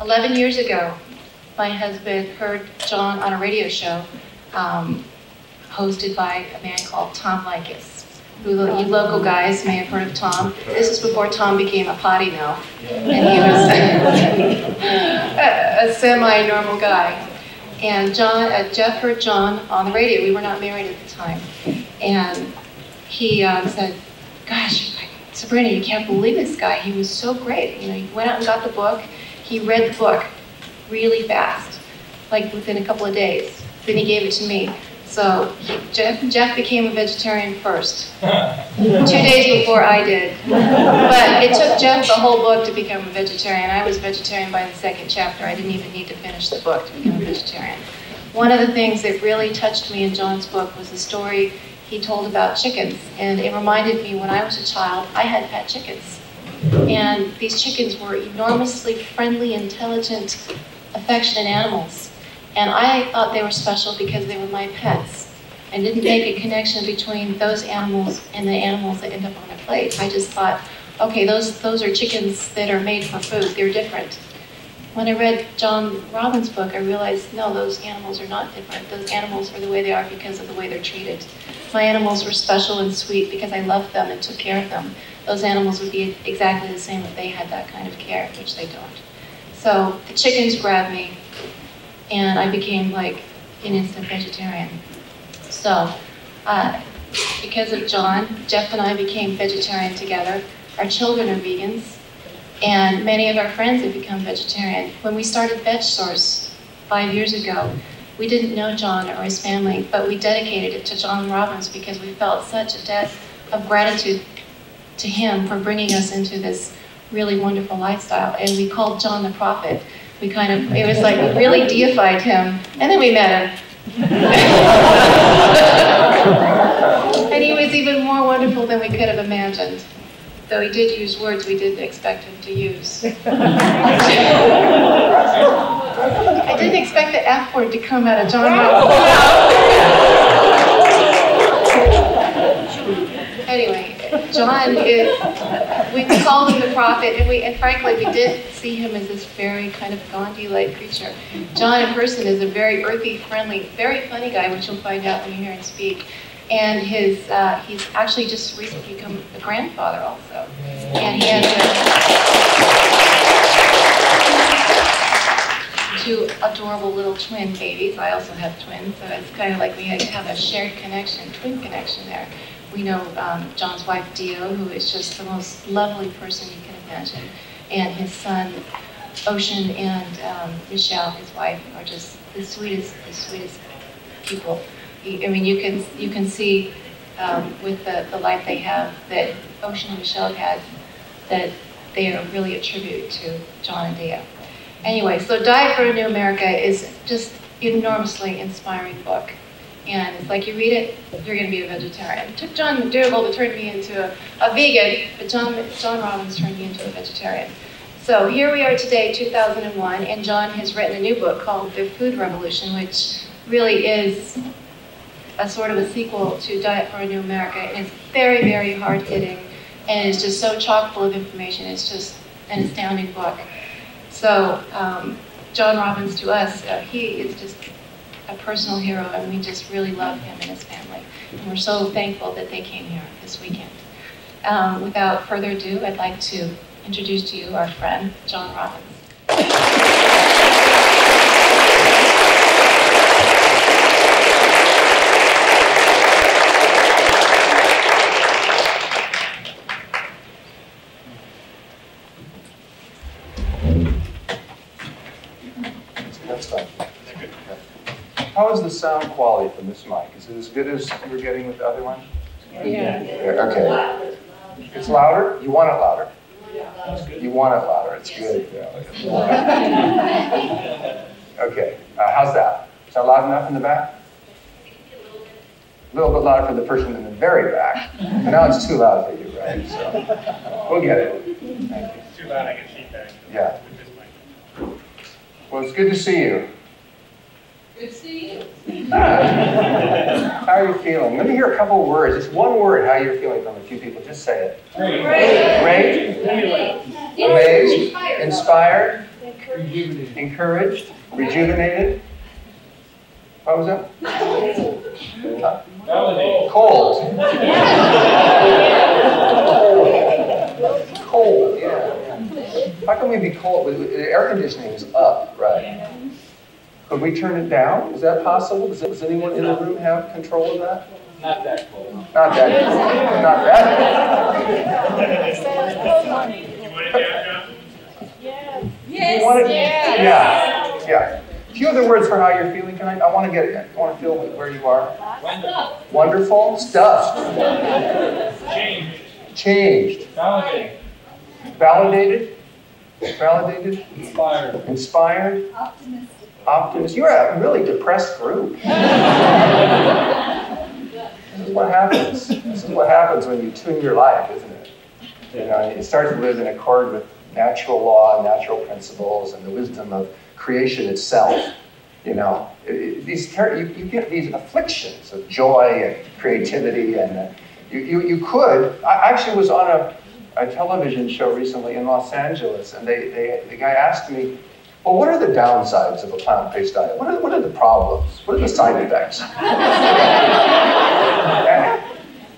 11 years ago, my husband heard John on a radio show um, hosted by a man called Tom Leykis, who you local guys may have heard of Tom. This is before Tom became a potty now, and he was a, a semi-normal guy. And John, uh, Jeff heard John on the radio. We were not married at the time, and he um, said, "Gosh, Sabrina, you can't believe this guy. He was so great. You know, he went out and got the book. He read the book really fast, like within a couple of days. Then he gave it to me. So he, Jeff, Jeff became a vegetarian first, two days before I did. But it took Jeff the whole book to become a vegetarian. I was vegetarian by the second chapter. I didn't even need to finish the book to become a vegetarian. One of the things that really touched me in John's book was the story he told about chickens. And it reminded me when I was a child, I had pet chickens. And these chickens were enormously friendly, intelligent, affectionate animals. And I thought they were special because they were my pets. I didn't make a connection between those animals and the animals that end up on a plate. I just thought, okay, those, those are chickens that are made for food. They're different. When I read John Robbins' book, I realized, no, those animals are not different. Those animals are the way they are because of the way they're treated. My animals were special and sweet because I loved them and took care of them. Those animals would be exactly the same if they had that kind of care, which they don't. So the chickens grabbed me, and I became like an instant vegetarian. So, uh, because of John, Jeff and I became vegetarian together. Our children are vegans, and many of our friends have become vegetarian. When we started VegSource five years ago, we didn't know John or his family, but we dedicated it to John Robbins because we felt such a debt of gratitude to him for bringing us into this really wonderful lifestyle. And we called John the prophet. We kind of, it was like we really deified him, and then we met him. and he was even more wonderful than we could have imagined. Though he did use words we didn't expect him to use. I didn't expect the F word to come out of John. anyway, John we called him the prophet, and we, and frankly, we did see him as this very kind of Gandhi-like creature. John in person is a very earthy, friendly, very funny guy, which you'll find out when you hear him speak. And his, uh, he's actually just recently become a grandfather also. And he has a, two adorable little twin babies. I also have twins, so it's kind of like we have a shared connection, twin connection there. We know um, John's wife, Deo, who is just the most lovely person you can imagine. And his son, Ocean, and um, Michelle, his wife, are just the sweetest, the sweetest people. I mean, you can, you can see um, with the, the life they have that Ocean and Michelle had that they are really a tribute to John and Deo. Anyway, so Diet for a New America is just enormously inspiring book. And it's like you read it, you're going to be a vegetarian. It took John McDougall to turn me into a, a vegan, but John, John Robbins turned me into a vegetarian. So here we are today, 2001, and John has written a new book called The Food Revolution, which really is a sort of a sequel to Diet for a New America. And it's very, very hard hitting, and it's just so chock full of information. It's just an astounding book. So um, John Robbins to us, uh, he is just a personal hero, and we just really love him and his family. And we're so thankful that they came here this weekend. Um, without further ado, I'd like to introduce to you our friend, John Robbins. How is the sound quality from this mic? Is it as good as you were getting with the other one? Yeah. Okay. It's louder? You want it louder? You want it louder. It's good. Okay. Uh, how's that? Is that loud enough in the back? A little bit louder for the person in the very back. Now it's too loud for you, right? So we'll get it. Thank you. Too loud, I get feedback. Yeah. With this. Well, it's good to see you. Good to see you. How are you feeling? Let me hear a couple of words. Just one word how you're feeling from a few people. Just say it. Great. Great? Yes. Amazed? Inspired? Rejuvenated. encouraged, rejuvenated. What was that? Validate. Cold. Cold, yeah. How can we be cold? The air conditioning is up, right? Could we turn it down? Is that possible? Does does anyone in the room have control of that? Not that cold. Not that, not that. You want it down, John? You want it- Yeah, yeah. A few other words for how you're feeling tonight. I want to get, I want to feel where you are. Wonderful. Wonderful, stuffed, Change. changed, Validate. validated, validated, Inspired. inspired, Optimistic. Optimistic. You're a really depressed group. This is what happens. This is what happens when you tune your life, isn't it? You know, you start to live in accord with natural law, and natural principles, and the wisdom of creation itself. You know, It- it- these you, you get these afflictions of joy and creativity, and uh, you, you, you could. I actually was on a, a television show recently in Los Angeles, and they, they, the guy asked me, well, what are the downsides of a plant-based diet? What are, what are the problems? What are the side effects? and,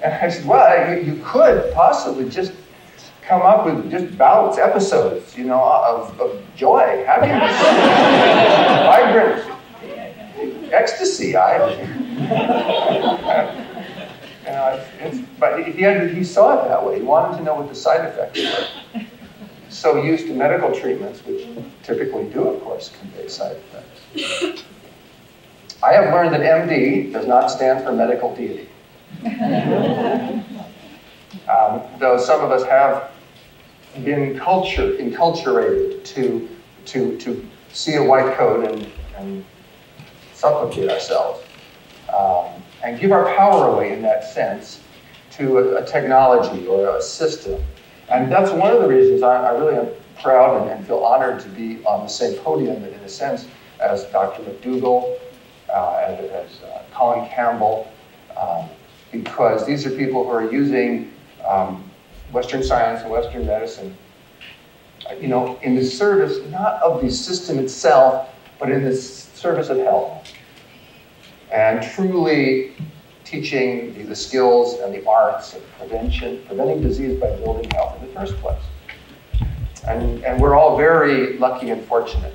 and I said, well, you, you could possibly just come up with just bouts, episodes, you know, of, of joy, happiness, vibrant ecstasy. I, you know, it's, it's, but he, he saw it that way. He wanted to know what the side effects were. So used to medical treatments, which typically do, of course, convey side effects. I have learned that MD does not stand for medical deity. Um, though some of us have been cultured, enculturated to, to, to see a white coat and, and supplicate ourselves um, and give our power away in that sense to a, a technology or a system. And that's one of the reasons I, I really am proud and, and feel honored to be on the same podium in a sense as Dr. McDougall, uh, as, as uh, Colin Campbell, um, because these are people who are using um, Western science and Western medicine, uh, you know, in the service not of the system itself, but in the service of health. And truly teaching the, the skills and the arts of prevention, preventing disease by building health in the first place. And, and we're all very lucky and fortunate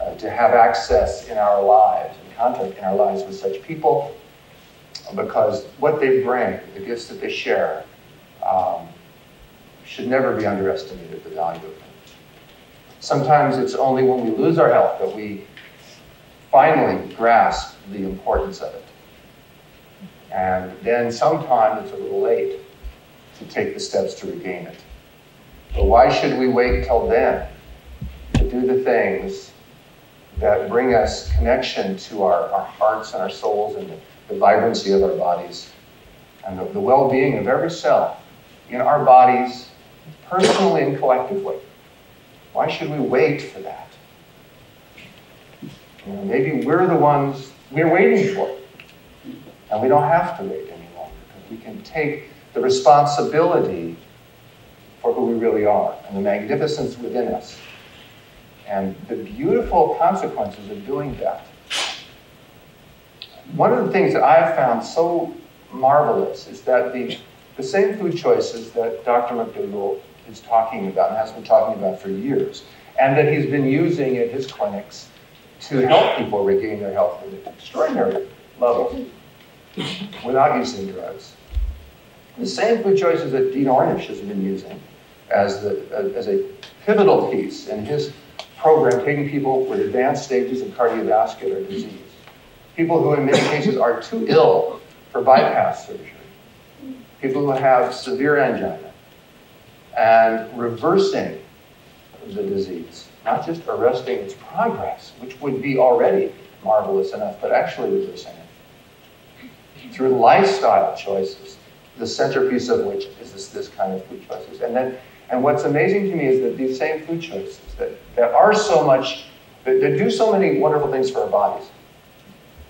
uh, to have access in our lives and contact in our lives with such people because what they bring, the gifts that they share, um, should never be underestimated, the value of them. Sometimes it's only when we lose our health that we finally grasp the importance of it. And then sometimes it's a little late to take the steps to regain it. But why should we wait till then to do the things that bring us connection to our, our hearts and our souls and the, the vibrancy of our bodies and the, the well being of every cell in our bodies, personally and collectively? Why should we wait for that? You know, maybe we're the ones we're waiting for. And we don't have to wait any longer we can take the responsibility for who we really are and the magnificence within us and the beautiful consequences of doing that. One of the things that I've found so marvelous is that the, the same food choices that Dr. McDougall is talking about and has been talking about for years, and that he's been using at his clinics to help people regain their health at extraordinary levels without using drugs. The same food choices that Dean Ornish has been using as, the, as a pivotal piece in his program, taking people with advanced stages of cardiovascular disease, people who in many cases are too ill for bypass surgery, people who have severe angina, and reversing the disease, not just arresting its progress, which would be already marvelous enough, but actually reversing it through lifestyle choices, the centerpiece of which is this, this kind of food choices. And then, and what's amazing to me is that these same food choices that, that are so much, that, that do so many wonderful things for our bodies,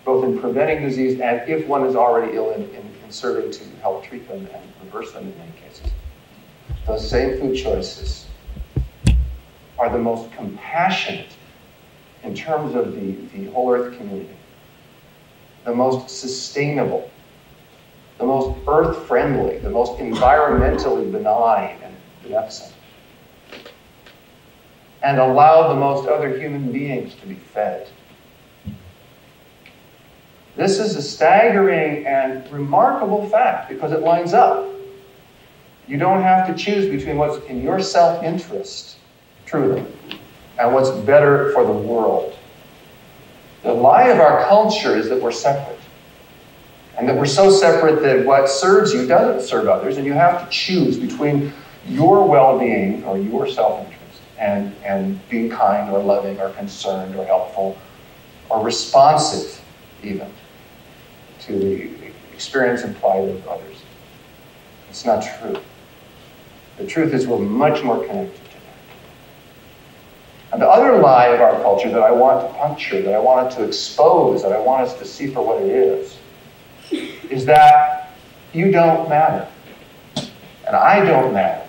both in preventing disease and if one is already ill in, in, in serving to help treat them and reverse them in many cases. Those same food choices are the most compassionate in terms of the, the whole earth community, the most sustainable, the most earth friendly, the most environmentally benign and beneficent, and allow the most other human beings to be fed. This is a staggering and remarkable fact because it lines up. You don't have to choose between what's in your self interest, truly, and what's better for the world. The lie of our culture is that we're separate. And that we're so separate that what serves you doesn't serve others, and you have to choose between your well being or your self interest and, and being kind or loving or concerned or helpful or responsive, even to the experience and plight of others. It's not true. The truth is, we're much more connected the other lie of our culture that I want to puncture, that I wanted to expose, that I want us to see for what it is, is that you don't matter. And I don't matter.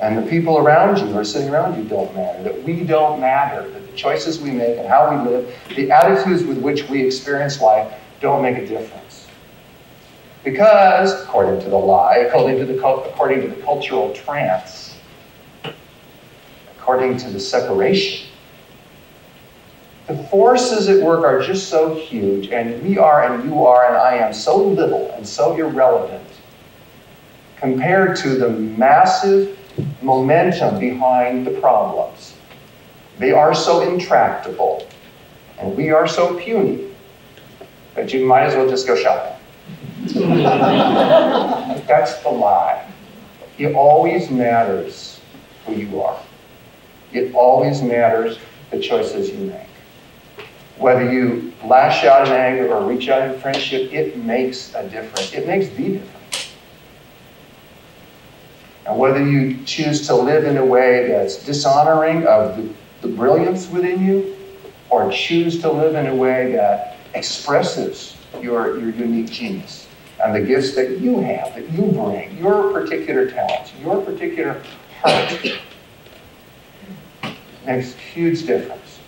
And the people around you who are sitting around you don't matter. That we don't matter. That the choices we make and how we live, the attitudes with which we experience life, don't make a difference. Because, according to the lie, according to the, according to the cultural trance, according to the separation, the forces at work are just so huge, and we are, and you are, and I am so little and so irrelevant compared to the massive momentum behind the problems. They are so intractable, and we are so puny that you might as well just go shopping. That's the lie. It always matters who you are. It always matters the choices you make. Whether you lash out in anger or reach out in friendship, it makes a difference. It makes the difference. And whether you choose to live in a way that's dishonoring of the, the brilliance within you, or choose to live in a way that expresses your, your unique genius and the gifts that you have, that you bring, your particular talents, your particular heart, makes huge difference.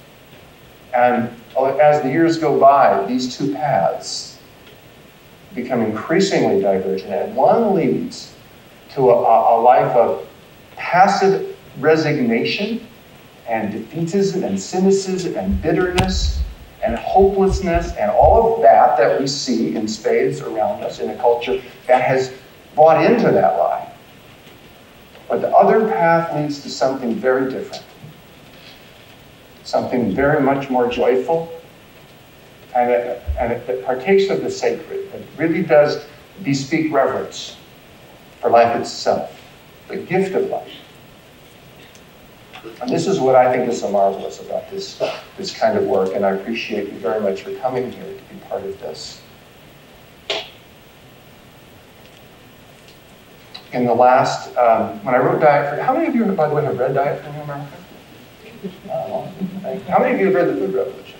And as the years go by, these two paths become increasingly divergent, and one leads to a, a life of passive resignation and defeatism and cynicism and bitterness and hopelessness and all of that that we see in spades around us in a culture that has bought into that lie. But the other path leads to something very different, something very much more joyful, and it, and it, it partakes of the sacred. It really does bespeak reverence for life itself, the gift of life. And this is what I think is so marvelous about this, this kind of work, and I appreciate you very much for coming here to be part of this. In the last, um, when I wrote Diet for, how many of you, by the way, have read Diet for New America? How many of you have read The Food Revolution?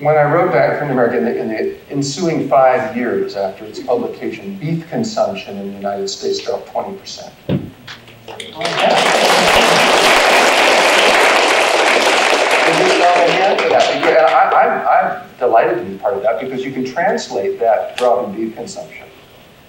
When I wrote for New America, in the, in the ensuing five years after its publication, beef consumption in the United States dropped 20%. I, am delighted to be part of that because you can translate that drop in beef consumption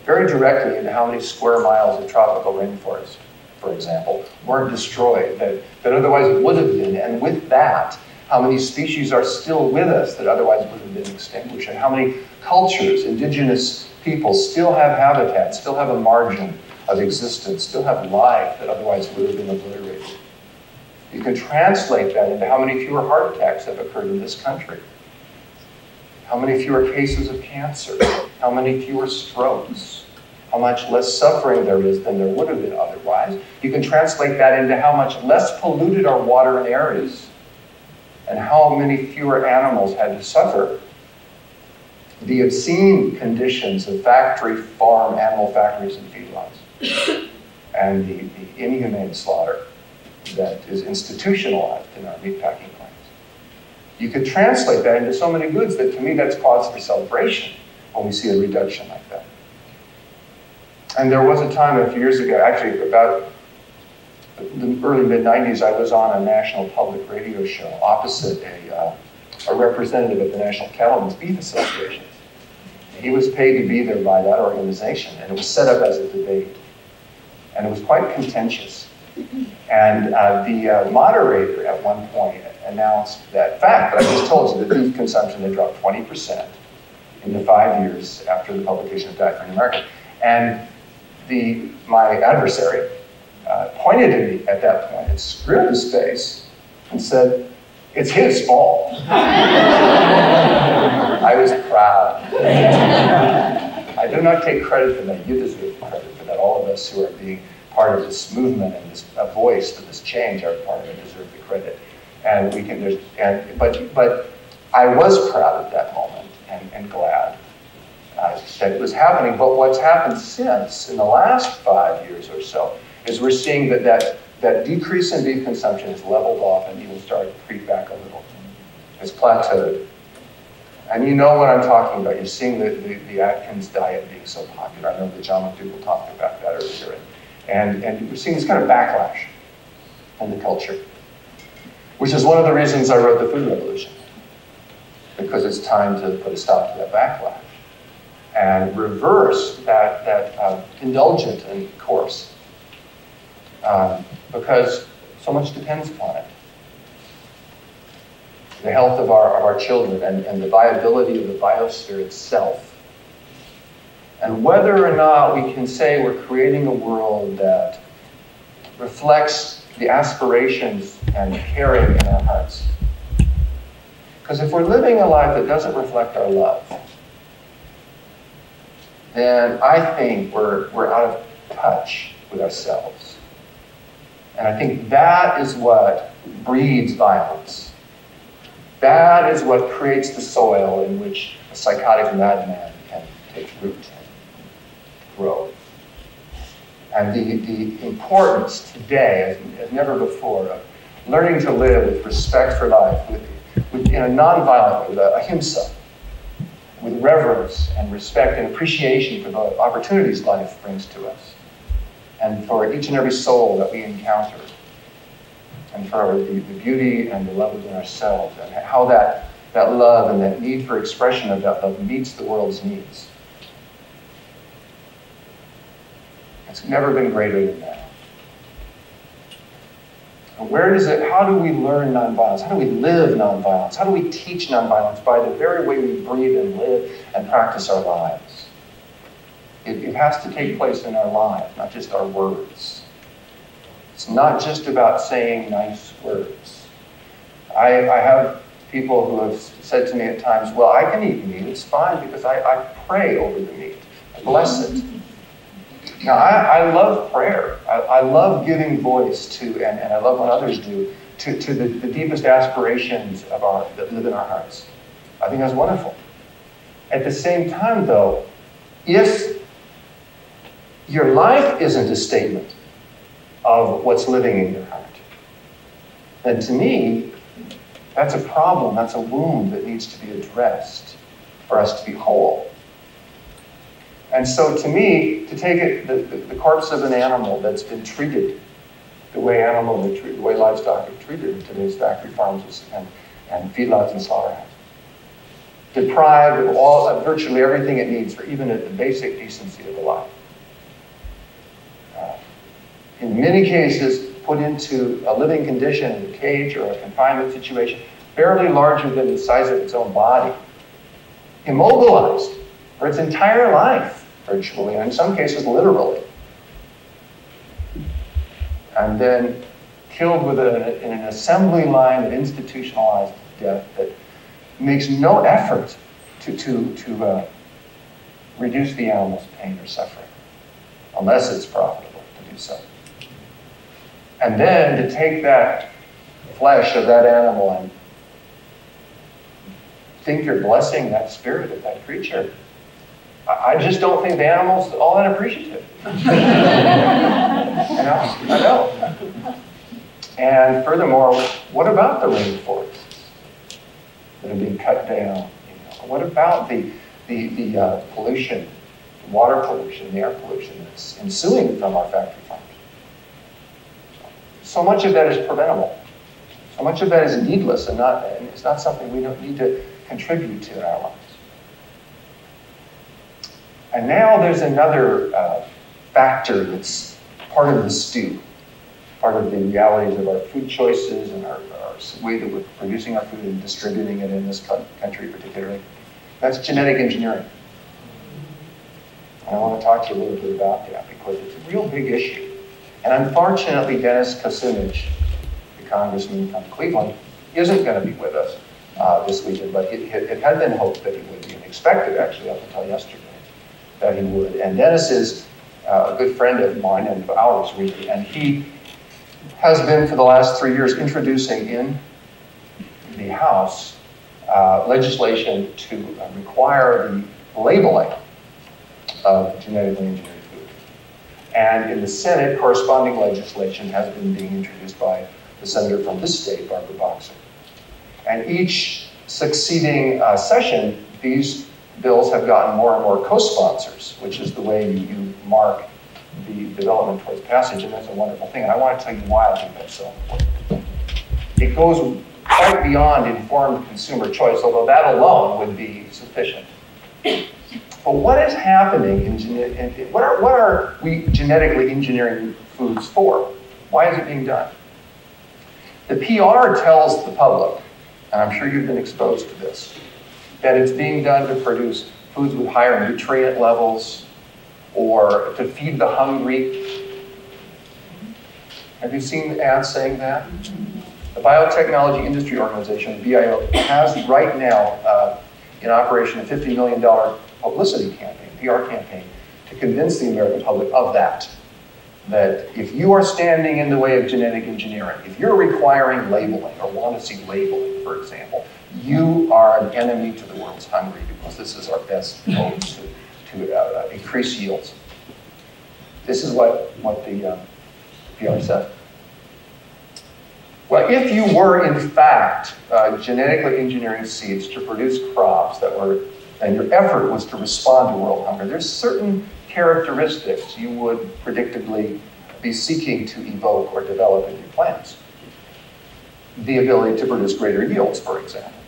very directly into how many square miles of tropical rainforest, for example, weren't destroyed that, that otherwise would have been. And with that, how many species are still with us that otherwise would have been extinguished, and how many cultures, indigenous people, still have habitat, still have a margin of existence, still have life that otherwise would have been obliterated. You can translate that into how many fewer heart attacks have occurred in this country, how many fewer cases of cancer, how many fewer strokes, how much less suffering there is than there would have been otherwise. You can translate that into how much less polluted our water and air is and how many fewer animals had to suffer the obscene conditions of factory farm animal factories and feedlots and the, the inhumane slaughter that is institutionalized in our meatpacking. You could translate that into so many goods that to me that's cause for celebration when we see a reduction like that. And there was a time a few years ago, actually about the early mid 90s, I was on a national public radio show opposite a, uh, a representative of the National Cattlemen's Beef Association. He was paid to be there by that organization, and it was set up as a debate. And it was quite contentious. And uh, the uh, moderator at one point announced that fact that I just told you that beef consumption had dropped 20% in the five years after the publication of Diet for America. And the, my adversary uh, pointed at me at that point and screwed his face and said, It's his fault. I was proud. I do not take credit for that. You deserve credit for that. All of us who are being part of this movement and this a voice for this change are part of it, deserve the credit. And we can, there's, and, but, but I was proud at that moment and, and glad uh, that it was happening. But what's happened since, in the last five years or so, is we're seeing that that, that decrease in beef consumption has leveled off and even started to creep back a little. It's plateaued. And you know what I'm talking about. You're seeing the, the, the Atkins diet being so popular. I know that John McDougall talked about that earlier. And, and we're seeing this kind of backlash in the culture, which is one of the reasons I wrote The Food Revolution, because it's time to put a stop to that backlash and reverse that, that uh, indulgent course um, because so much depends upon it. The health of our, of our children and, and the viability of the biosphere itself. And whether or not we can say we're creating a world that reflects the aspirations and caring in our hearts. Because if we're living a life that doesn't reflect our love, then I think we're, we're out of touch with ourselves. And I think that is what breeds violence. That is what creates the soil in which a psychotic madman can take root and grow. And the, the importance today, as, as never before, of learning to live with respect for life, with, with, in a nonviolent way, with a ahimsa, with reverence and respect and appreciation for the opportunities life brings to us, and for each and every soul that we encounter, and for the, the beauty and the love within ourselves, and how that, that love and that need for expression of that love meets the world's needs. It's never been greater than that. Where does it, how do we learn nonviolence? How do we live nonviolence? How do we teach nonviolence? By the very way we breathe and live and practice our lives. It, it has to take place in our lives, not just our words. It's not just about saying nice words. I, I have people who have said to me at times, well, I can eat meat, it's fine because I, I pray over the meat. I bless it. Now, I, I love prayer. I, I, love giving voice to, and, and I love what others do, to, to the, the deepest aspirations of our, that live in our hearts. I think that's wonderful. At the same time, though, if your life isn't a statement of what's living in your heart, then to me, that's a problem, that's a wound that needs to be addressed for us to be whole. And so to me, to take it, the, the, the corpse of an animal that's been treated the way are treated, the way livestock are treated in today's factory farms and, and feedlots and slaughterhouses, deprived of all, of virtually everything it needs for even the basic decency of a life. Uh, in many cases, put into a living condition a cage or a confinement situation, barely larger than the size of its own body, immobilized for its entire life, virtually, and in some cases, literally. And then killed with a, in an assembly line of institutionalized death that makes no effort to, to, to uh, reduce the animal's pain or suffering, unless it's profitable to do so. And then to take that flesh of that animal and think you're blessing that spirit of that creature I just don't think the animal's all that appreciative. you know, I know. And furthermore, what about the rainforests that are being cut down? You know, what about the, the, the uh, pollution water pollution, the air pollution that's ensuing from our factory farms. So much of that is preventable. So much of that is needless and not, and it's not something we don't need to contribute to in our lives. And now there's another uh, factor that's part of the stew, part of the realities of our food choices and our, our way that we're producing our food and distributing it in this country particularly. That's genetic engineering. And I want to talk to you a little bit about that because it's a real big issue. And unfortunately, Dennis Kucinich, the congressman from Cleveland, isn't going to be with us uh, this weekend, but it, it had been hoped that he would be, and expected actually up until yesterday that he would. And Dennis is uh, a good friend of mine and of ours, really, and he has been for the last three years introducing in the House uh, legislation to require the labeling of genetically engineered food. And in the Senate, corresponding legislation has been being introduced by the senator from this state, Barbara Boxer. And each succeeding uh, session, these bills have gotten more and more co-sponsors, which is the way you, mark the development towards passage, and that's a wonderful thing. And I want to tell you why I think that's so important. It goes quite beyond informed consumer choice, although that alone would be sufficient. But what is happening in, gene- in what are what are we genetically engineering foods for? Why is it being done? The PR tells the public, and I'm sure you've been exposed to this, that it's being done to produce foods with higher nutrient levels or to feed the hungry. Have you seen ads saying that? The Biotechnology Industry Organization, BIO, has right now uh, in operation a $50 million publicity campaign, PR campaign, to convince the American public of that. That if you are standing in the way of genetic engineering, if you're requiring labeling or want to see labeling, for example, you are an enemy to the world's hungry because this is our best hope to, to uh, increase yields. This is what, what the um, PR said. Well, if you were in fact uh, genetically engineering seeds to produce crops that were, and your effort was to respond to world hunger, there's certain characteristics you would predictably be seeking to evoke or develop in your plants. The ability to produce greater yields, for example.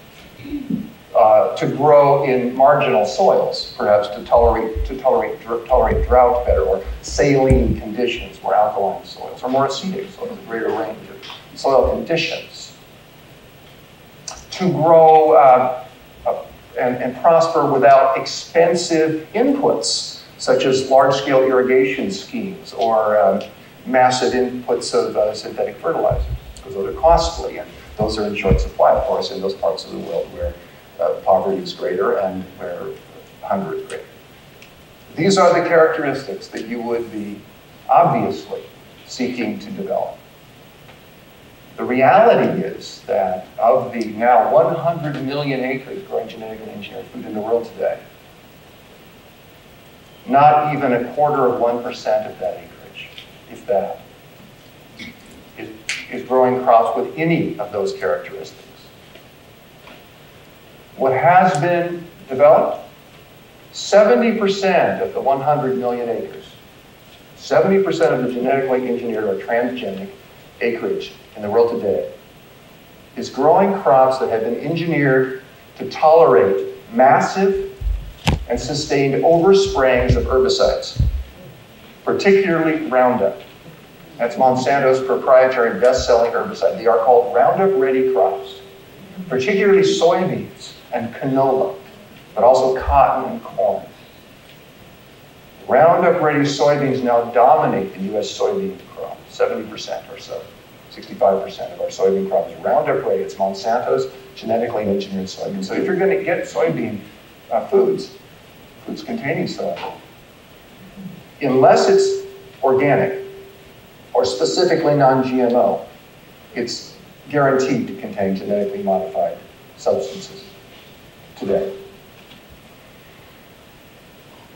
Uh, to grow in marginal soils, perhaps to tolerate, to tolerate, dr- tolerate drought better, or saline conditions, more alkaline soils, or more acidic soils, a greater range of soil conditions. To grow uh, uh, and, and prosper without expensive inputs, such as large-scale irrigation schemes or um, massive inputs of uh, synthetic fertilizers, because those are costly and those are in short supply, of course, in those parts of the world where uh, poverty is greater and where hunger is greater. These are the characteristics that you would be obviously seeking to develop. The reality is that of the now 100 million acres growing genetically engineered food in the world today, not even a quarter of 1% of that acreage, if that, is, growing crops with any of those characteristics. What has been developed, 70% of the 100 million acres, 70% of the genetically engineered or transgenic acreage in the world today is growing crops that have been engineered to tolerate massive and sustained oversprayings of herbicides, particularly Roundup. That's Monsanto's proprietary best-selling herbicide. They are called Roundup-ready crops, particularly soybeans and canola, but also cotton and corn. Roundup-ready soybeans now dominate the U.S. soybean crop, 70% or so. 65% of our soybean crop is Roundup ready. It's Monsanto's genetically engineered soybean. So if you're going to get soybean uh, foods, foods containing soy, unless it's organic or specifically non-GMO, it's guaranteed to contain genetically modified substances today.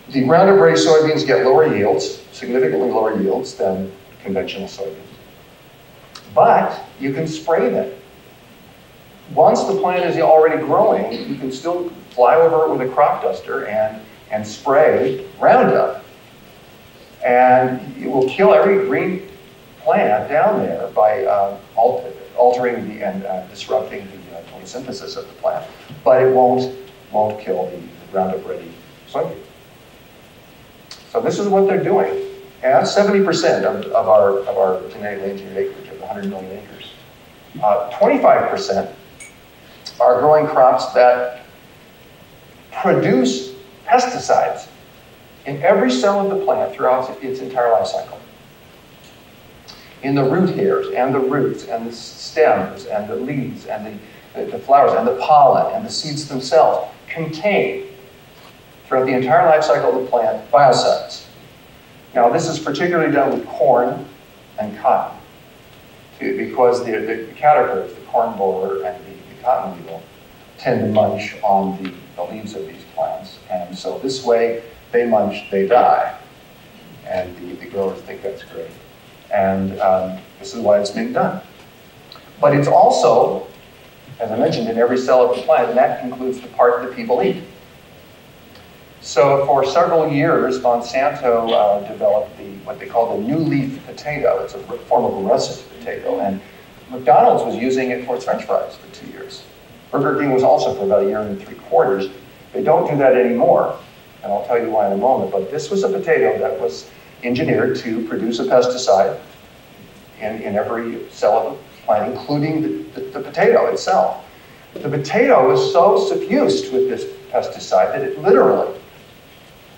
The Roundup ready soybeans get lower yields, significantly lower yields than conventional soybeans. But you can spray them. Once the plant is already growing, you can still fly over it with a crop duster and and spray Roundup. And it will kill every green plant down there by um, al- altering the, and uh, disrupting the uh, photosynthesis of the plant. But it won't, won't kill the Roundup Ready soybean. So this is what they're doing. And that's 70% of, of our, of our genetically engineered acreage of 100 million acres. Uh, 25% are growing crops that produce pesticides in every cell of the plant throughout its entire life cycle. In the root hairs and the roots and the stems and the leaves and the, the flowers and the pollen and the seeds themselves contain throughout the entire life cycle of the plant biocides. Now, this is particularly done with corn and cotton because the, the caterpillars, the corn borer and the, the cotton weevil, tend to munch on the, the leaves of these plants. And so this way, they munch, they die. And the, the growers think that's great. And um, this is why it's being done. But it's also, as I mentioned, in every cell of the plant, and that includes the part that people eat. So for several years, Monsanto uh, developed the what they call the new leaf potato. It's a form of a russet potato, and McDonald's was using it for its French fries for two years. Burger King was also for about a year and three quarters. They don't do that anymore, and I'll tell you why in a moment. But this was a potato that was engineered to produce a pesticide in, in every cell of the plant, including the, the, the potato itself. The potato was so suffused with this pesticide that it literally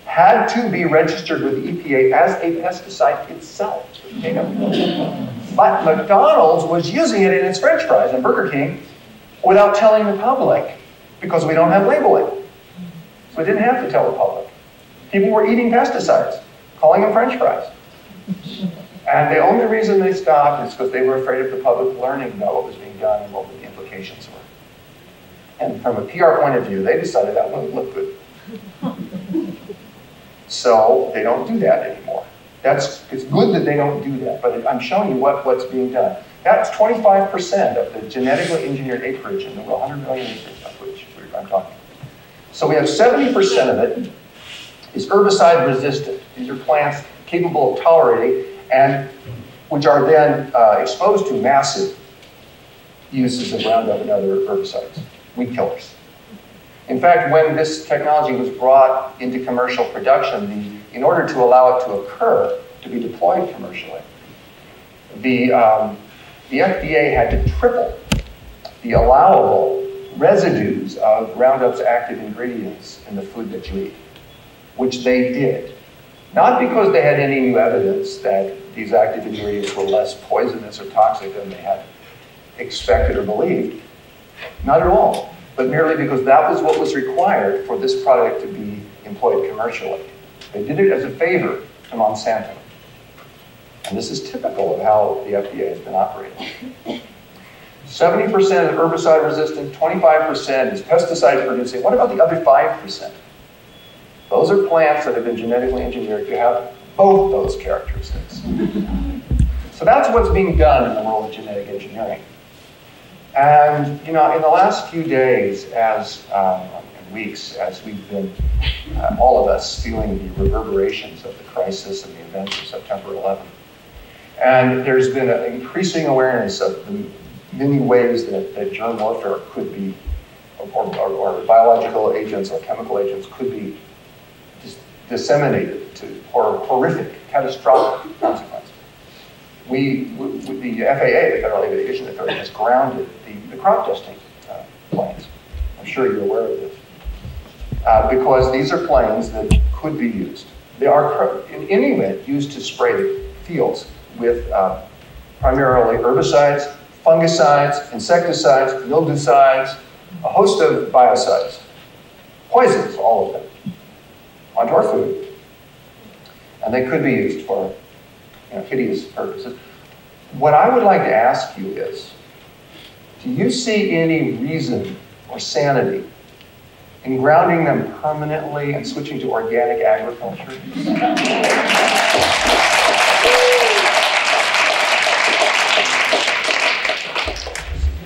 had to be registered with the EPA as a pesticide itself. But McDonald's was using it in its french fries and Burger King without telling the public because we don't have labeling. So we didn't have to tell the public. People were eating pesticides, calling them french fries. And the only reason they stopped is because they were afraid of the public learning about what was being done and what the implications were. And from a PR point of view, they decided that wouldn't look good. So they don't do that anymore. That's, it's good that they don't do that, but I'm showing you what, what's being done. That's 25% of the genetically engineered acreage in the world, 100 million acres of which I'm talking. So we have 70% of it is herbicide resistant. These are plants capable of tolerating and which are then uh, exposed to massive uses of Roundup and other herbicides, weed killers. In fact, when this technology was brought into commercial production, the, in order to allow it to occur, to be deployed commercially, the, um, the FDA had to triple the allowable residues of Roundup's active ingredients in the food that you eat, which they did. Not because they had any new evidence that these active ingredients were less poisonous or toxic than they had expected or believed. Not at all but merely because that was what was required for this product to be employed commercially. They did it as a favor to Monsanto. And this is typical of how the FDA has been operating. 70% is herbicide resistant, 25% is pesticide producing. What about the other 5%? Those are plants that have been genetically engineered to have both those characteristics. So that's what's being done in the world of genetic engineering. And, you know, in the last few days, as um, weeks, as we've been, uh, all of us, feeling the reverberations of the crisis and the events of September 11th, and there's been an increasing awareness of the many ways that, that germ warfare could be, or, or, or, biological agents or chemical agents could be disseminated to hor horrific, catastrophic consequences we, we, the FAA, the Federal Aviation Authority, has grounded the, the crop dusting uh, planes. I'm sure you're aware of this. Uh, because these are planes that could be used. They are, in any event, used to spray fields with uh, primarily herbicides, fungicides, insecticides, mildewcides, a host of biocides, poisons, all of them, onto our food. And they could be used for you know, hideous purposes. What I would like to ask you is, do you see any reason or sanity in grounding them permanently and switching to organic agriculture?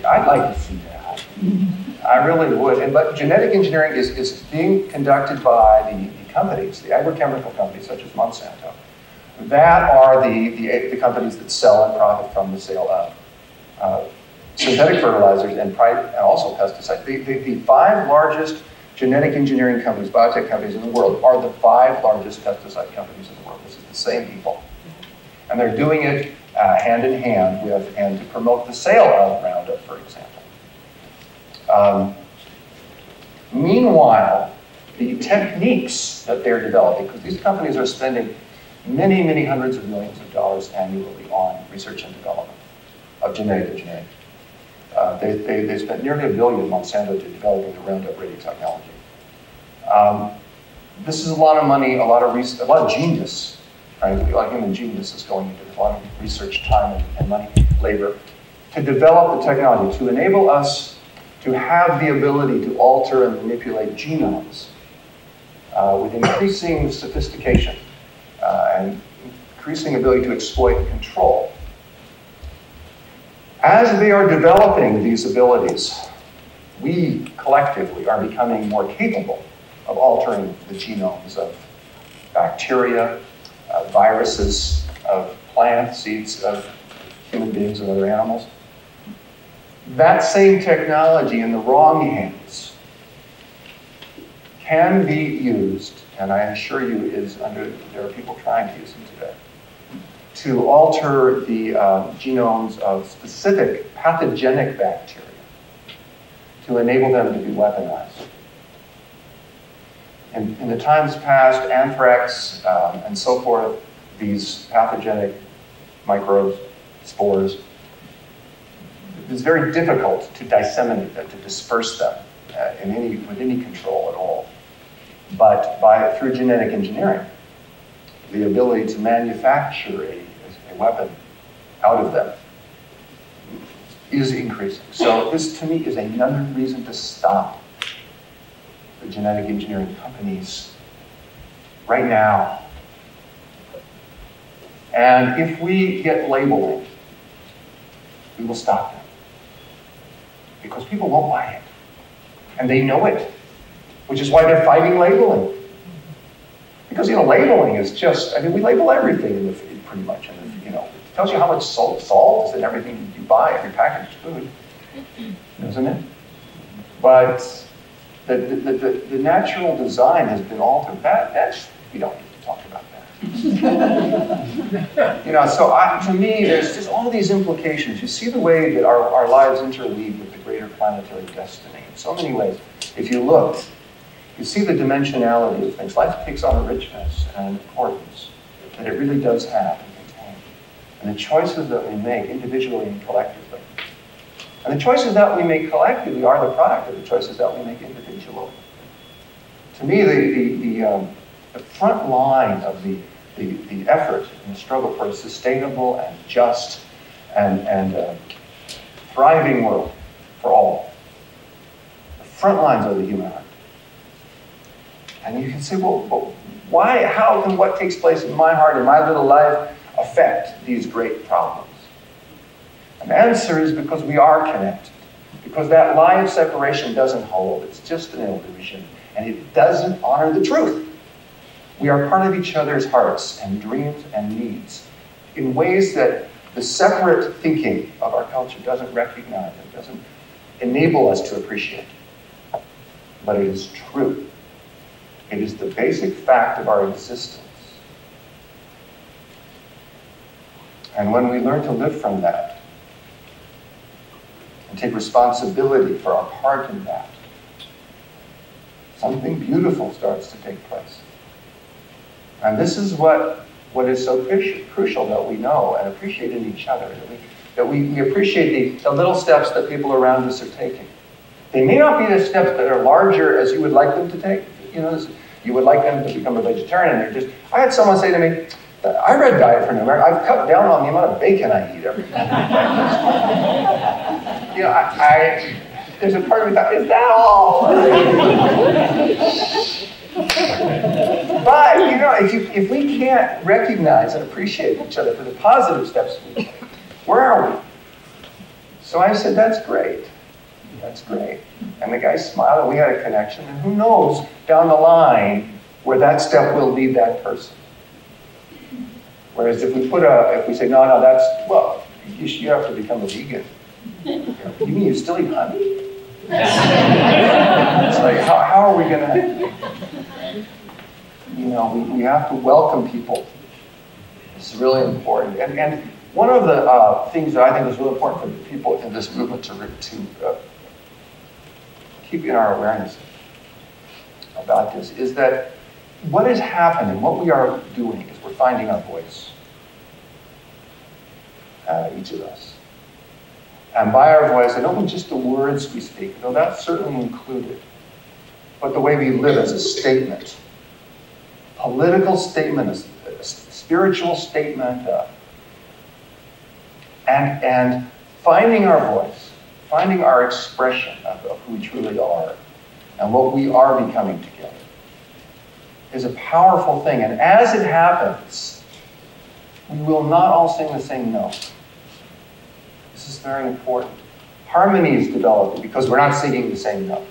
I'd like to see that. I really would. And, but genetic engineering is, is being conducted by the, the companies, the agrochemical companies such as Monsanto, that are the, the, the companies that sell and profit from the sale of uh, synthetic fertilizers and, and also pesticides. The, the, the five largest genetic engineering companies, biotech companies in the world, are the five largest pesticide companies in the world. This is the same people. And they're doing it uh, hand in hand with, and to promote the sale of Roundup, for example. Um, meanwhile, the techniques that they're developing, because these companies are spending many, many hundreds of millions of dollars annually on research and development of genetic engineering. Uh, they, they, they spent nearly a billion Monsanto to developing the Roundup Ready technology. Um, this is a lot of money, a lot of a lot of genius, frankly, a lot of human genius is going into this, a lot of research time and, and money, labor, to develop the technology to enable us to have the ability to alter and manipulate genomes uh, with increasing sophistication uh, and increasing ability to exploit and control. As they are developing these abilities, we collectively are becoming more capable of altering the genomes of bacteria, uh, viruses, of plants, seeds, of human beings and other animals. That same technology in the wrong hands can be used, and I assure you is under, there are people trying to use them today, to alter the um, genomes of specific pathogenic bacteria to enable them to be weaponized. In, in the times past, anthrax um, and so forth, these pathogenic microbes, spores, it was very difficult to disseminate them, to disperse them uh, in any, with any control at all. But by, through genetic engineering, the ability to manufacture a, a weapon out of them is increasing. So this, to me, is another reason to stop the genetic engineering companies right now. And if we get labeling, we will stop them. Because people won't buy it. And they know it, which is why they're fighting labeling. Because, you know, labeling is just, I mean, we label everything in the, pretty much. And, you know, it tells you how much salt, salt is in everything you buy, every packaged food, doesn't it? But the, the, the, the natural design has been altered. That, that's, we don't need to talk about. you know, so I, to me, there's just all these implications. You see the way that our, our lives interweave with the greater planetary destiny in so many ways. If you look, you see the dimensionality of things. Life takes on a richness and an importance that it really does have and contain. And the choices that we make individually and collectively. And the choices that we make collectively are the product of the choices that we make individually. To me, the, the, the, um, the front line of the, the, the effort and the struggle for a sustainable and just and, and uh, thriving world for all, the front lines of the human heart. And you can say, well, well, why, how can what takes place in my heart, in my little life, affect these great problems? And the answer is because we are connected. Because that line of separation doesn't hold. It's just an illusion. And it doesn't honor the truth. We are part of each other's hearts and dreams and needs in ways that the separate thinking of our culture doesn't recognize, it doesn't enable us to appreciate. But it is true. It is the basic fact of our existence. And when we learn to live from that and take responsibility for our part in that, something beautiful starts to take place. And this is what, what is so crucial that we know and appreciate in each other, that we, that we, we appreciate the, the little steps that people around us are taking. They may not be the steps that are larger as you would like them to take. You know, you would like them to become a vegetarian. They're just. I had someone say to me, "I read Diet for New America. I've cut down on the amount of bacon I eat every day." you know, I, I, there's a part of me that is that all? but you know, if you if we can't recognize and appreciate each other for the positive steps we take, where are we? So I said, "That's great." That's great. And the guy smiled, and we had a connection. And who knows down the line where that step will lead that person. Whereas if we put a, if we say, no, no, that's, well, you, you have to become a vegan. You mean you still eat honey? It's like, how, how are we gonna, you know, we, we have to welcome people. It's really important. And, and one of the uh, things that I think is really important for the people in this movement to, to uh, keep in our awareness about this is that what is happening, what we are doing is we're finding our voice, uh, each of us. And by our voice, I don't mean just the words we speak, though that's certainly included, but the way we live as a statement. Political statement, a spiritual statement, uh, and, and finding our voice, finding our expression of, of who we truly are and what we are becoming together is a powerful thing. And as it happens, we will not all sing the same note. This is very important. Harmony is developing because we're not singing the same note.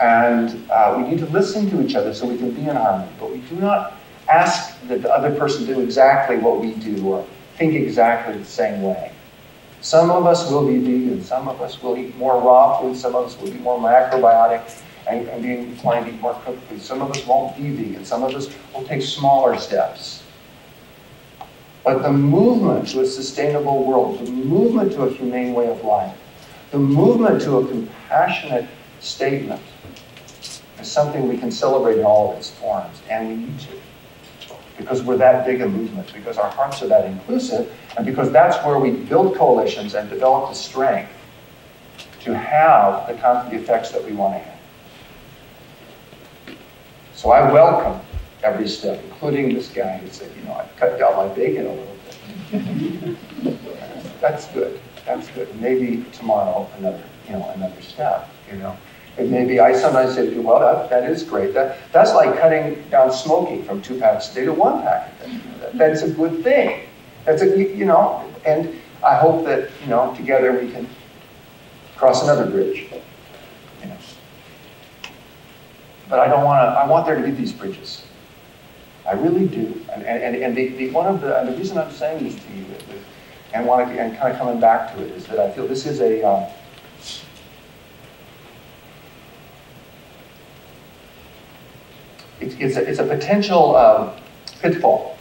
And uh, we need to listen to each other so we can be in harmony. But we do not ask that the other person do exactly what we do or think exactly the same way. Some of us will be vegan, some of us will eat more raw food, some of us will be more macrobiotic and, and be inclined to eat more cooked food. Some of us won't be vegan, some of us will take smaller steps. But the movement to a sustainable world, the movement to a humane way of life, the movement to a compassionate statement is something we can celebrate in all of its forms, and we need to. Because we're that big a movement, because our hearts are that inclusive, and because that's where we build coalitions and develop the strength to have the kind of effects that we want to have. So I welcome every step, including this guy who said, you know, I cut down my bacon a little bit. That's good. That's good. Maybe tomorrow another, you know, another step. You know, and maybe I sometimes say, to people, well, that, that is great. That that's like cutting down smoking from two packs a day to one pack a day. That, that's a good thing. That's a you, know, and I hope that you know together we can cross another bridge. You know. But I don't want to. I want there to be these bridges. I really do. And, and, and the, the, one of the, the reason I'm saying this to you and want to, and kind of coming back to it is that I feel this is a, um, it's, it's a, it's a potential um, pitfall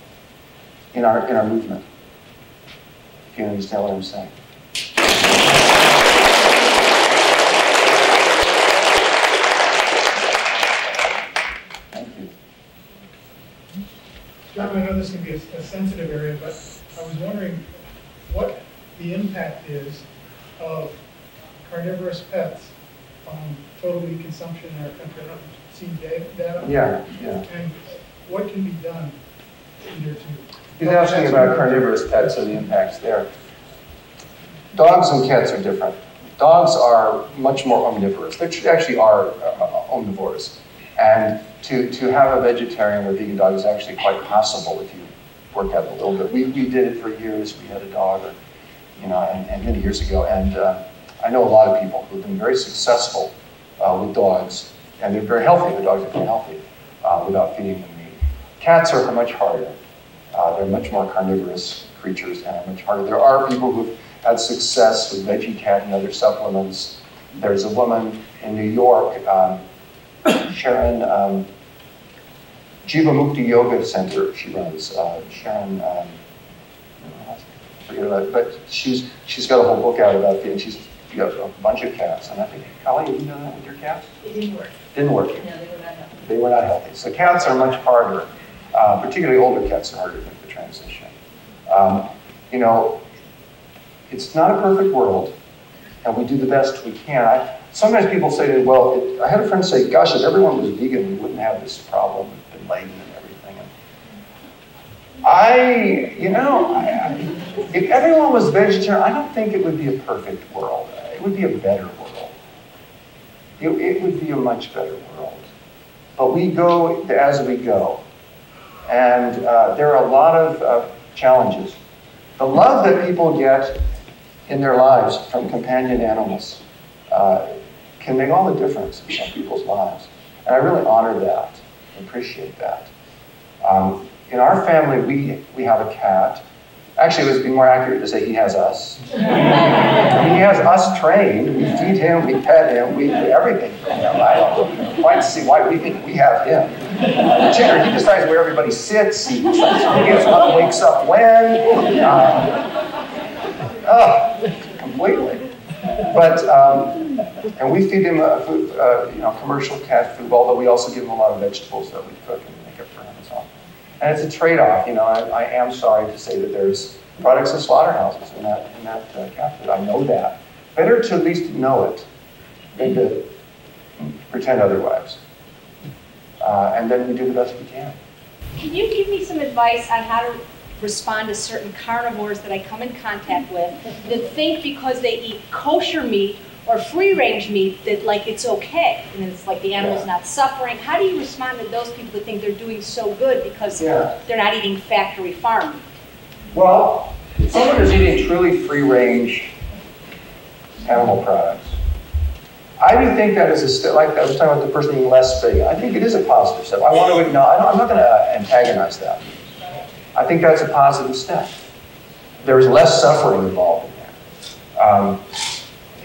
in our, in our movement. If you understand what I'm saying. Thank you. John, I know this can be a a sensitive area, but I was wondering what the impact is of carnivorous pets on total meat consumption in our country. I don't see data. Yeah, yeah. And what can be done either to. He's asking about carnivorous pets and the impacts there. Dogs and cats are different. Dogs are much more omnivorous. They actually are uh, omnivores. And to, to have a vegetarian or vegan dog is actually quite possible if you work at it a little bit. We, we did it for years. We had a dog, or, you know, and, and many years ago. And uh, I know a lot of people who've been very successful uh, with dogs, and they're very healthy. The dogs are very healthy uh, without feeding them meat. Cats are much harder. Uh, they're much more carnivorous creatures and are much harder. There are people who've had success with Veggie Cat and other supplements. There's a woman in New York, um, Sharon um, Jivamukti Yoga Center. She runs uh, Sharon. Um, forget about it, but she's she's got a whole book out about it, and she's you have a bunch of cats. And I think, Holly, have you done that with your cats? It didn't work. Didn't work. No, they were not healthy. They were not healthy. So cats are much harder, uh, particularly older cats are harder to make the transition. Um, you know, it's not a perfect world, and we do the best we can. I, sometimes people say to me, well, it, I had a friend say, gosh, if everyone was vegan, we wouldn't have this problem with Bin Laden and everything. And I, you know, I, I, if everyone was vegetarian, I don't think it would be a perfect world. Would be a better world. It, it would be a much better world. But we go as we go. And uh, there are a lot of uh, challenges. The love that people get in their lives from companion animals uh, can make all the difference in people's lives. And I really honor that, appreciate that. Um, in our family, we, we have a cat. Actually, it would be more accurate to say he has us. he has us trained. We feed him, we pet him, we do everything for him. I don't quite see why we think we have him. The he decides where everybody sits. He decides who gets up, wakes up when. Uh, oh, completely. But um, and we feed him uh, food, uh, you know, commercial cat food. Although we also give him a lot of vegetables that we cook and make up for him and so on. And it's a trade-off. You know, I, I am sorry to say that there's products of slaughterhouses in that in that uh. I know that. Better to at least know it than to pretend otherwise. Uh, and then we do the best we can. Can you give me some advice on how to respond to certain carnivores that I come in contact with that think because they eat kosher meat or free range meat that like it's okay and it's like the animal's Yeah. not suffering? How do you respond to those people that think they're doing so good because Yeah. they're not eating factory farm meat? Well, someone is eating truly free-range animal products, I do think that is a step, like I was talking about the person eating less big, I think it is a positive step. I want to acknowledge, I'm not going to antagonize that. I think that's a positive step. There is less suffering involved in that. Um,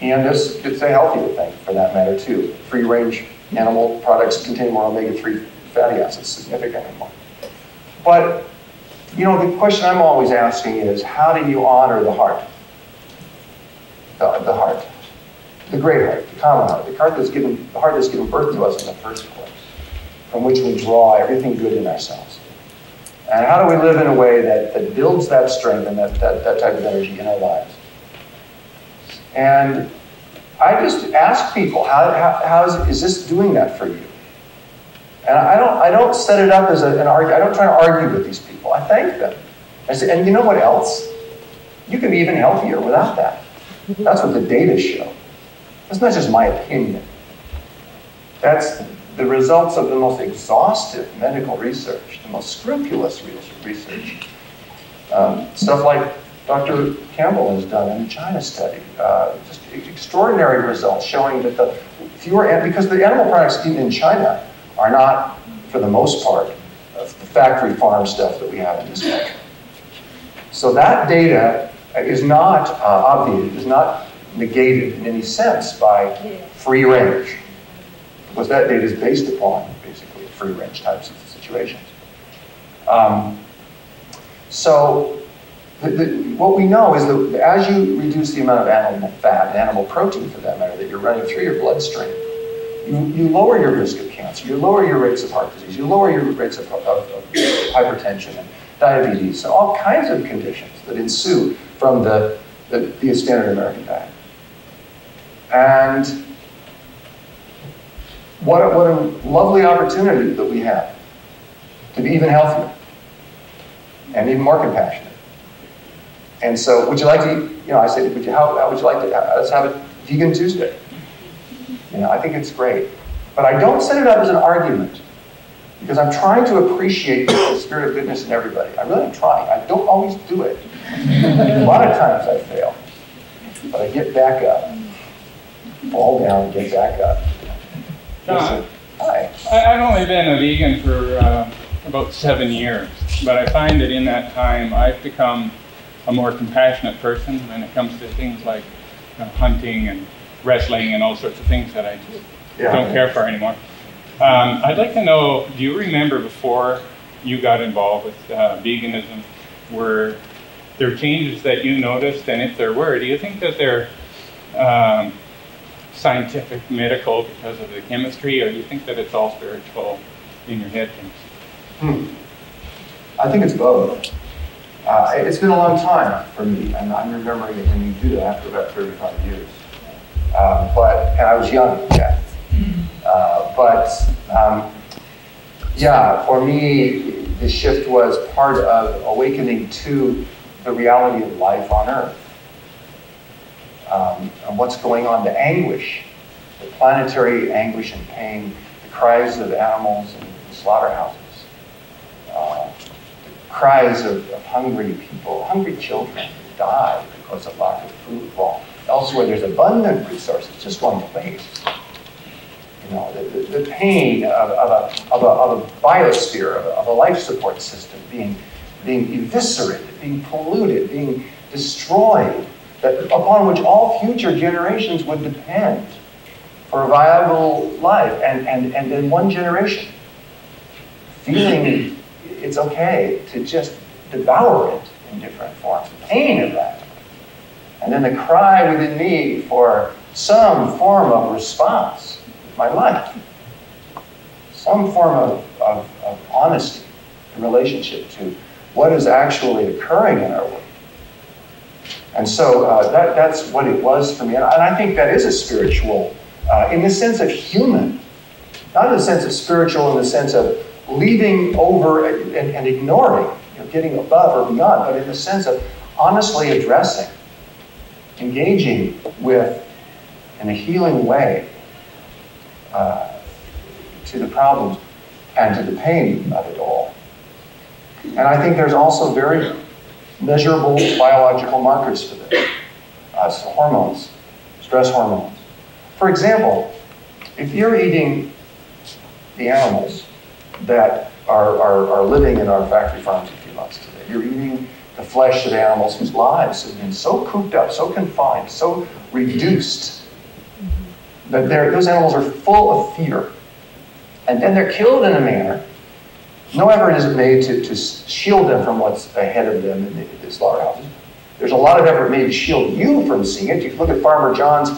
and it's, it's a healthier thing for that matter too. Free-range animal products contain more omega-3 fatty acids, significantly more. But you know, the question I'm always asking is, how do you honor the heart? The, the heart. The great heart, the common heart, the heart that's given, the heart that's given birth to us in the first place, from which we draw everything good in ourselves. And how do we live in a way that, that builds that strength and that, that, that type of energy in our lives? And I just ask people, how, how, how is, is this doing that for you? And I don't, I don't set it up as a, an argument. I don't try to argue with these people. I thank them. I say, and you know what else? You can be even healthier without that. That's what the data show. That's not just my opinion. That's the results of the most exhaustive medical research, the most scrupulous research. Um, stuff like Dr. Campbell has done in the China study. Uh, just extraordinary results showing that the fewer, because the animal products eaten in China are not, for the most part, the factory farm stuff that we have in this country. So that data is not uh, obviated, is not negated in any sense by free range, because that data is based upon basically free range types of situations. Um, so the, what we know is that as you reduce the amount of animal fat animal protein, for that matter, that you're running through your bloodstream, you, you lower your risk of cancer, you lower your rates of heart disease, you lower your rates of, of, of hypertension and diabetes, and all kinds of conditions that ensue from the, the, the standard American diet. And what a, what a lovely opportunity that we have to be even healthier and even more compassionate. And so, would you like to, eat, you know, I said, would you, how, how would you like to, uh, let's have a vegan Tuesday. You know, I think it's great. But I don't set it up as an argument because I'm trying to appreciate the spirit of goodness in everybody. I really am trying. I don't always do it. A lot of times I fail. But I get back up, fall down, and get back up. John, Hi. I've only been a vegan for uh, about seven years, but I find that in that time I've become a more compassionate person when it comes to things like you know, hunting and wrestling and all sorts of things that I just Yeah. don't care for anymore. Um, I'd like to know, do you remember before you got involved with uh, veganism, were there changes that you noticed? And if there were, do you think that they're um, scientific, medical because of the chemistry, or do you think that it's all spiritual in your head things? Hmm. I think it's both. Uh, it's been a long time for me, and I'm remembering it when you do that after about 35 years. Um, but, and I was young then. Uh, but, um, yeah, for me, the shift was part of awakening to the reality of life on Earth. Um, and what's going on, the anguish, the planetary anguish and pain, the cries of animals in slaughterhouses, uh, cries of, of hungry people, hungry children who die because of lack of food. elsewhere there's abundant resources just to waste. You know, the, the, pain of, of, a, of, a, of a biosphere, of a, of a life support system being, being eviscerated, being polluted, being destroyed, that, upon which all future generations would depend for a viable life. And, and, and then one generation feeling it's okay to just devour it in different forms. The pain of that. And then the cry within me for some form of response my life. Some form of, of, of honesty in relationship to what is actually occurring in our world. And so uh, that, that's what it was for me. And I think that is a spiritual, uh, in the sense of human, not in the sense of spiritual, in the sense of leaving over and, and ignoring, you know, getting above or beyond, but in the sense of honestly addressing, engaging with, in a healing way, uh, to the problems and to the pain of it all. And I think there's also very measurable biological markers for this. Uh, hormones, stress hormones. For example, if you're eating the animals that are, are, are living in our factory farms, you must, today, you're eating the flesh of animals whose lives have been so cooped up, so confined, so reduced, that those animals are full of fear. And then they're killed in a manner no effort is made to, to shield them from what's ahead of them in the, the slaughterhouses. There's a lot of effort made to shield you from seeing it. You look at Farmer John's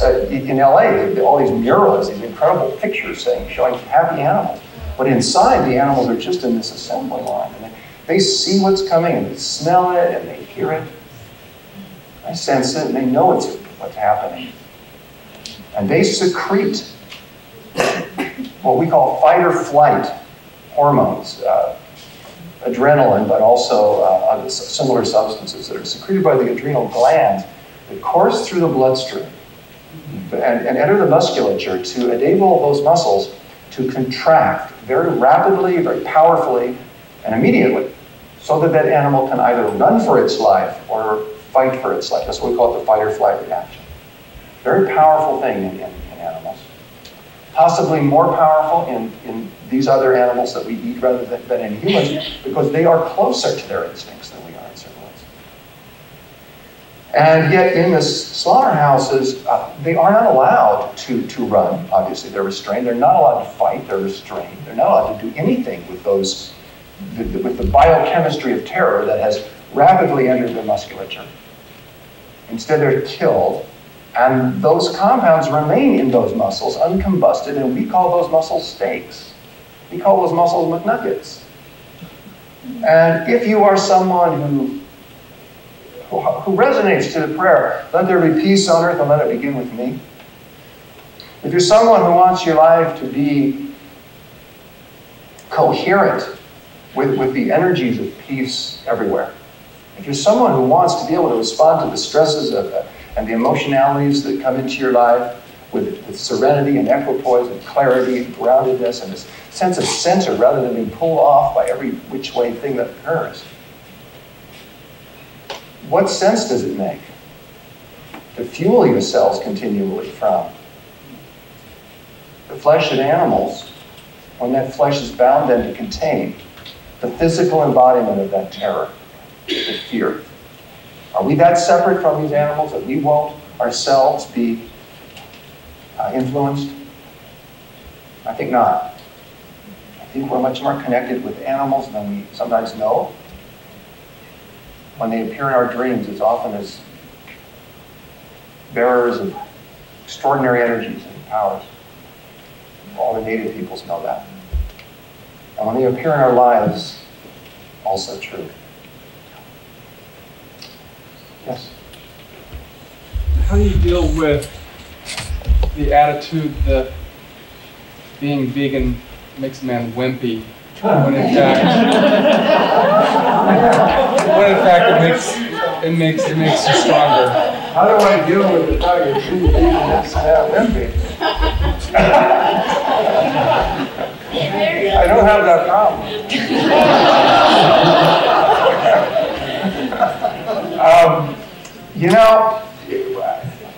uh, in LA, all these murals, these incredible pictures saying, showing happy animals. But inside, the animals are just in this assembly line. And they, see what's coming, and they smell it, and they hear it. They sense it, and they know it's what's happening. And they secrete what we call fight or flight hormones, uh, adrenaline, but also uh, similar substances that are secreted by the adrenal glands that course through the bloodstream and, and enter the musculature to enable those muscles to contract very rapidly, very powerfully, and immediately so that that animal can either run for its life or fight for its life. That's what we call it the fight or flight reaction. Very powerful thing in, in, in animals. Possibly more powerful in, in these other animals that we eat rather than, than in humans because they are closer to their instincts than we are in certain ways. And yet in the slaughterhouses, uh, they are not allowed to, to run. Obviously, they're restrained. They're not allowed to fight. They're restrained. They're not allowed to do anything with those, the, the, with the biochemistry of terror that has rapidly entered their musculature. Instead, they're killed and those compounds remain in those muscles uncombusted, and we call those muscles steaks. We call those muscles McNuggets. And if you are someone who, who, resonates to the prayer, let there be peace on earth and let it begin with me. If you're someone who wants your life to be coherent with, with the energies of peace everywhere, if you're someone who wants to be able to respond to the stresses of, uh, and the emotionalities that come into your life with, with serenity and equipoise and clarity and groundedness and this sense of center rather than being pulled off by every which way thing that occurs. What sense does it make to fuel yourselves continually from the flesh of animals when that flesh is bound then to contain the physical embodiment of that terror, the fear? Are we that separate from these animals that we won't ourselves be uh, influenced? I think not. I think we're much more connected with animals than we sometimes know. When they appear in our dreams, it's often as bearers of extraordinary energies and powers. All the native peoples know that. And when they appear in our lives, also true. Yes? How do you deal with the attitude that being vegan makes a man wimpy when in fact when in fact it makes it makes it makes you stronger. How do I deal with the fact that a man wimpy? I don't have that problem. um, you know,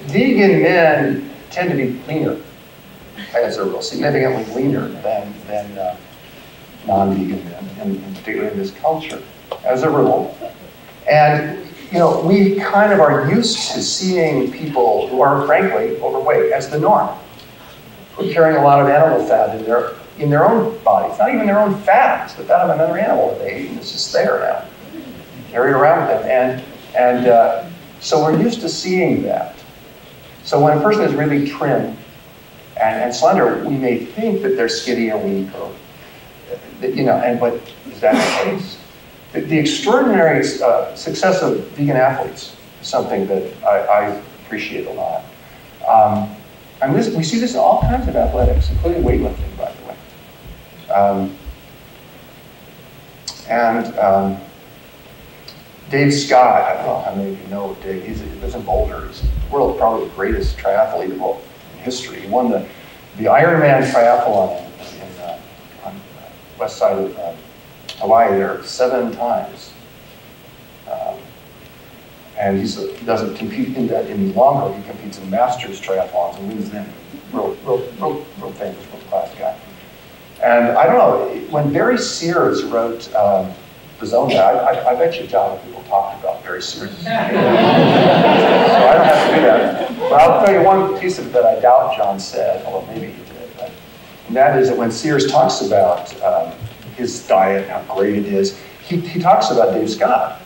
vegan men tend to be leaner, as a rule, significantly leaner than, than uh, non-vegan men, in, in particular in this culture, as a rule. And, you know, we kind of are used to seeing people who are frankly overweight as the norm, who are carrying a lot of animal fat in their, in their own bodies, not even their own fat, it's the fat of another animal that they eat, it's just there now. Carry it around with them. And, and uh, so we're used to seeing that. So when a person is really trim and, and slender, we may think that they're skinny or weak or, you know, and but is that the case? The, the extraordinary uh, success of vegan athletes is something that I, I appreciate a lot. Um, and this, we see this in all kinds of athletics, including weightlifting, by the way. Um, and um, Dave Scott, I don't know how many of you know Dave, he's, he lives in Boulder. He's the world's probably the greatest triathlete of all in history. He won the, the Ironman triathlon in, in, uh, on the west side of uh, Hawaii there seven times. Um, and he doesn't compete in that any longer. He competes in masters triathlons and wins them. Real, real, real, real famous, real class guy. And I don't know, when Barry Sears wrote um, The Zone, I, I, I bet you John people talked about Barry Sears. so I don't have to do that. But I'll tell you one piece of it that I doubt John said, although maybe he did. But, and that is that when Sears talks about um, his diet, how great it is, he, he talks about Dave Scott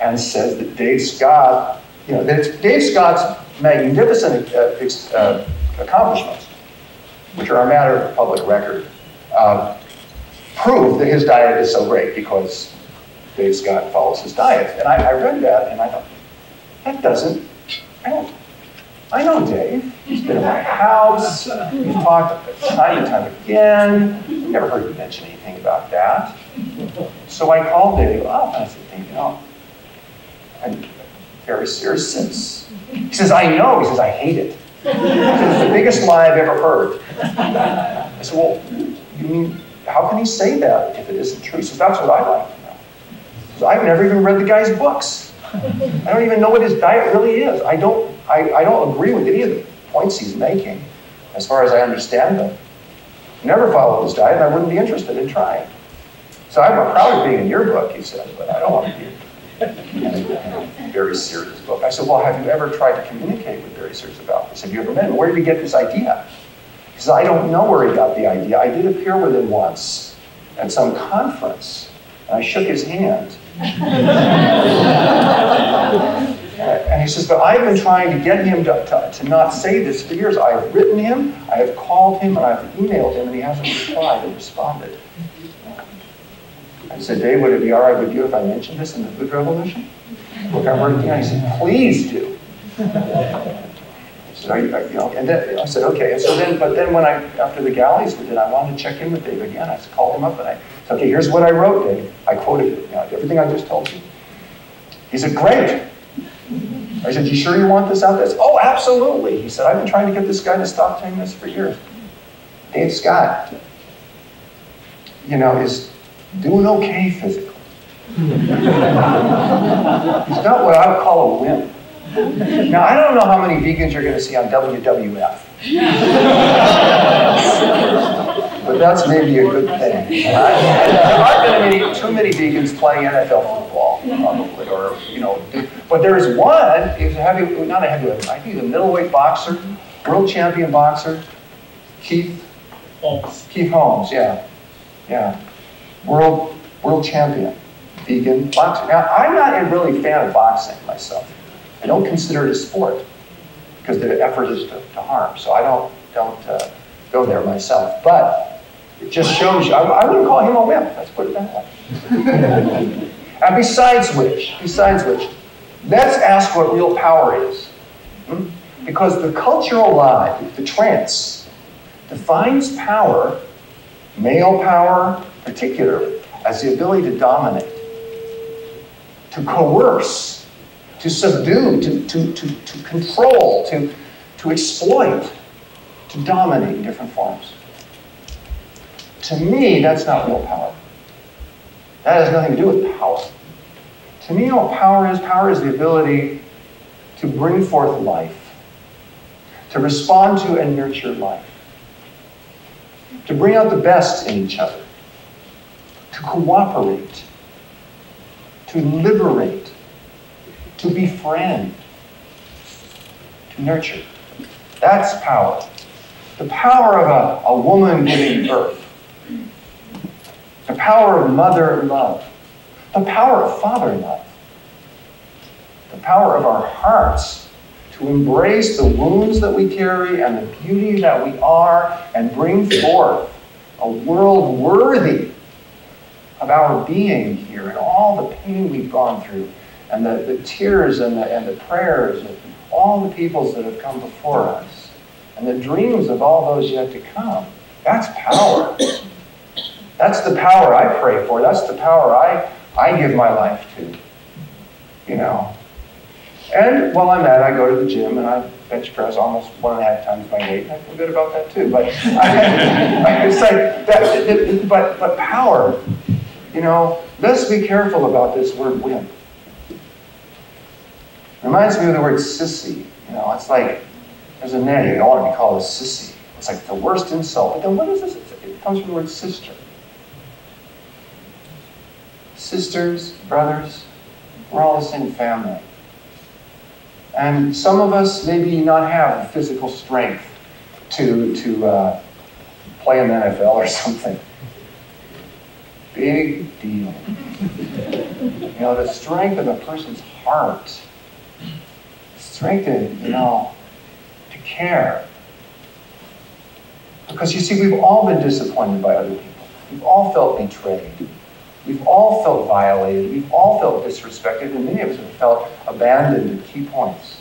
and says that Dave Scott, you know, that Dave Scott's magnificent uh, uh, accomplishments, which are a matter of public record, uh, prove that his diet is so great because Dave Scott follows his diet. And I, I read that and I thought, that doesn't, don't, I know Dave. He's been in my house. We've talked time and time again. Never heard you mention anything about that. So I called Dave up and I said, Dave, you know, I'm very serious since. He says, I know. He says, I hate it. Says, it's the biggest lie I've ever heard. I said, well, you mean, how can he say that if it isn't true? He says, that's what I like to know. So I've never even read the guy's books. I don't even know what his diet really is. I don't, I, I don't agree with any of the points he's making, as far as I understand them. Never followed his diet, and I wouldn't be interested in trying. So I'm proud of being in your book, he said, but I don't want to be in Barry Sears' book. I said, well, have you ever tried to communicate with Barry Sears about this? Have you ever met him? Where did he get this idea? He says, I don't know where he got the idea. I did appear with him once at some conference, and I shook his hand. and he says, but I've been trying to get him to, to, to, not say this for years. I have written him, I have called him, and I have emailed him, and he hasn't replied or responded. I said, Dave, would it be all right with you if I mentioned this in the food revolution? Look, I'm working on it. He said, please do. I are you, know, and then I said, okay. And so then, but then when I, after the galleys we did, I wanted to check in with Dave again. I called him up and I said, okay, here's what I wrote, Dave. I quoted you know, everything I just told you. He said, great. I said, you sure you want this out there? Oh, absolutely. He said, I've been trying to get this guy to stop doing this for years. Dave Scott, you know, is doing okay physically. He's not what I would call a wimp. Now, I don't know how many vegans you're going to see on WWF. but that's maybe a good thing. There aren't going to be too many vegans playing NFL football, probably, or, you know. But there is one, a heavy, not a heavyweight, I think he's a middleweight boxer, world champion boxer, Keith Holmes. Keith Holmes, yeah. Yeah. World, world champion, vegan boxer. Now, I'm not a really fan of boxing myself. I don't consider it a sport because the effort is to, to harm. So I don't, don't uh, go there myself. But it just shows you, I, I wouldn't call him a wimp, let's put it that way. and besides which, besides which, let's ask what real power is. Hmm? Because the cultural lie, the trance, defines power, male power particularly, as the ability to dominate, to coerce, to subdue, to, to, to, to control, to, to exploit, to dominate in different forms. To me, that's not real power. That has nothing to do with power. To me, what power is, power is the ability to bring forth life to respond to and nurture life, to bring out the best in each other, to cooperate, to liberate, to befriend, to nurture. That's power. The power of a, a woman giving birth, the power of mother love, the power of father love, the power of our hearts to embrace the wounds that we carry and the beauty that we are and bring forth a world worthy of our being here and all the pain we've gone through and the, the tears and the, and the prayers of all the peoples that have come before us and the dreams of all those yet to come. That's power. That's the power I pray for. That's the power I, I give my life to. You know. And while I'm at I go to the gym and I bench press almost one and a half times my weight. I feel good about that too. But I, I say that, but, but power, you know, let's be careful about this word wimp. Reminds me of the word sissy. You know, it's like there's a nanny. You don't want to be called a sissy. It's like the worst insult. But then what is this? It comes from the word sister. Sisters, brothers, we're all the same family. And some of us maybe not have the physical strength to, to uh, play in the NFL or something. Big deal. You know, the strength of a person's heart, the strength to, you know, to care. Because you see, we've all been disappointed by other people. We've all felt betrayed. We've all felt violated. We've all felt disrespected, and many of us have felt abandoned at key points.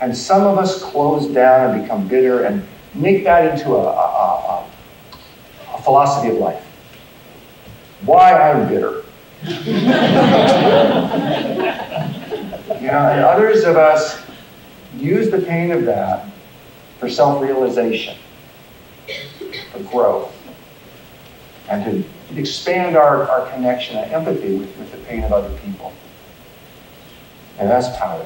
And some of us close down and become bitter and make that into a, a, a, a philosophy of life. Why I'm bitter. you know, and others of us use the pain of that for self realization, for growth, and to expand our, our connection and empathy with, with the pain of other people. And that's power.